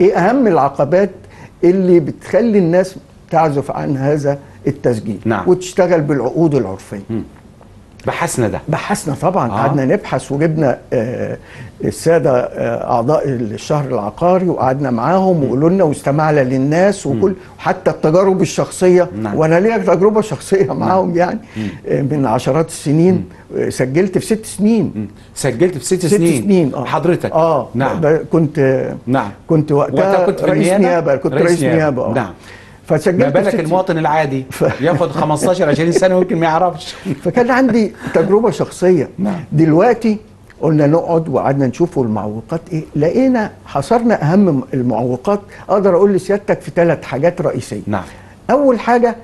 إيه أهم العقبات اللي بتخلي الناس تعزف عن هذا التسجيل؟ نعم. وتشتغل بالعقود العرفية. بحثنا ده. بحثنا طبعا. آه. قعدنا نبحث وجبنا آه، السادة آه، أعضاء الشهر العقاري وقعدنا معاهم وقالوا لنا واستمعنا للناس وكل حتى التجارب الشخصية. نعم. وأنا ليا تجربة شخصية معاهم يعني آه، من عشرات السنين. آه، سجلت في ست سنين. سجلت في ست, ست سنين. آه. حضرتك. آه. نعم. كنت نعم. كنت وقتها, وقتها كنت رئيس؟ نيابة؟ كنت رئيس. نيابة آه. نعم. فسجلت ما بالك المواطن العادي ف- ياخد 15 20 سنة ويمكن ما يعرفش. فكان عندي تجربة شخصية. نعم. دلوقتي قلنا نقعد وقعدنا نشوف المعوقات إيه. لقينا حصرنا أهم المعوقات. أقدر أقول لسيادتك في ثلاث حاجات رئيسية. نعم. أول حاجة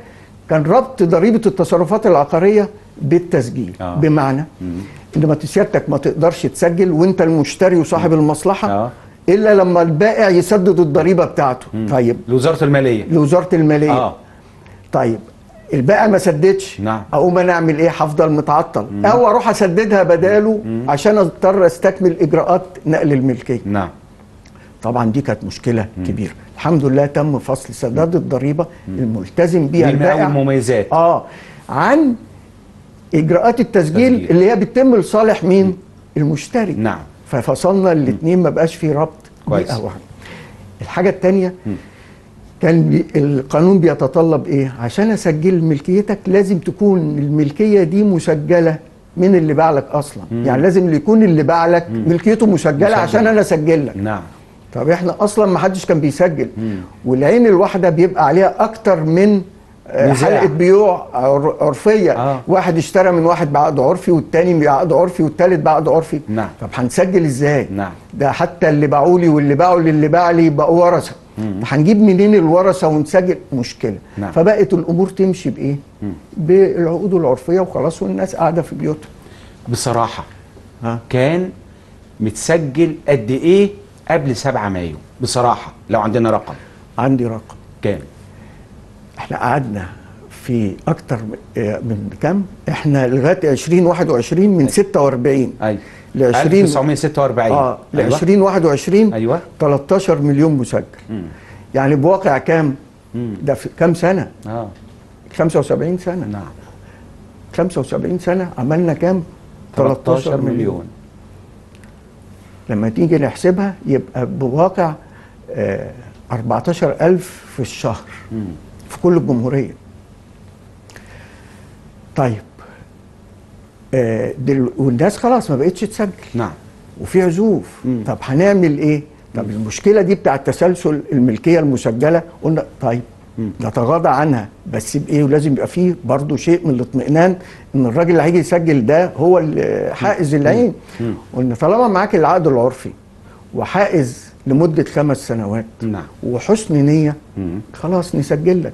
كان ربط ضريبة التصرفات العقارية بالتسجيل. آه. بمعنى إن ما سيادتك ما تقدرش تسجل وأنت المشتري وصاحب المصلحة. آه. إلا لما البائع يسدد الضريبة بتاعته. طيب. لوزارة المالية. لوزارة المالية. آه. طيب. البائع ما سددش. نعم. أقوم أنا أعمل إيه؟ هفضل متعطل. أو أروح أسددها بداله عشان أضطر أستكمل إجراءات نقل الملكية. نعم. طبعا دي كانت مشكلة كبيرة. الحمد لله تم فصل سداد الضريبة الملتزم بيها من البائع. أول مميزات. آه. عن إجراءات التسجيل تسجيل. اللي هي بتتم لصالح مين؟ المشتري. نعم. ففصلنا الاثنين ما بقاش في ربط كويس. حاجة. الحاجة الثانية كان بي القانون بيتطلب إيه عشان أسجل ملكيتك لازم تكون الملكية دي مسجلة من اللي باع لك أصلا يعني لازم اللي يكون اللي باع لك ملكيته مسجلة مسجلة. عشان أنا أسجل لك نعم طب إحنا أصلا ما حدش كان بيسجل والعين الواحدة بيبقى عليها أكتر من. حلقة بيوع عر- عرفية. آه. واحد اشترى من واحد بعقد عرفي والتاني بعقد عرفي والتالت بعقد عرفي. نعم. طب هنسجل إزاي؟ نعم. ده حتى اللي باعوا لي واللي باعوا للي باع لي بقوا ورثة. هنجيب منين الورثة ونسجل؟ مشكلة. نعم. فبقت الأمور تمشي بإيه؟ بالعقود العرفية وخلاص والناس قاعدة في بيوتها. بصراحة ها؟ كان متسجل قد إيه؟ قبل 7 مايو. بصراحة لو عندنا رقم. عندي رقم. كام إحنا قعدنا في أكتر من- آه، كام؟ إحنا لغاية 2021 من 46 أيوه. ل 20 1946 آه ل أيوة. 2021 أيوة. 13 مليون مسجل. يعني بواقع كام؟ ده في كام سنة؟ آه. 75 سنة. نعم. 75 سنة عملنا كام؟ 13 مليون. لما تيجي نحسبها يبقى بواقع آه 14000 في الشهر. في كل الجمهورية. طيب آه دل والناس خلاص ما بقتش تسجل. نعم. وفي عزوف. طب هنعمل إيه؟ طب المشكلة دي بتاع تسلسل الملكية المسجلة قلنا طيب نتغاضى عنها بس بإيه؟ ولازم يبقى فيه برضه شيء من الاطمئنان إن الراجل اللي هيجي يسجل ده هو حائز العين. قلنا طالما معاك العقد العرفي وحائز لمدة خمس سنوات نعم. وحسن نية خلاص نسجل لك.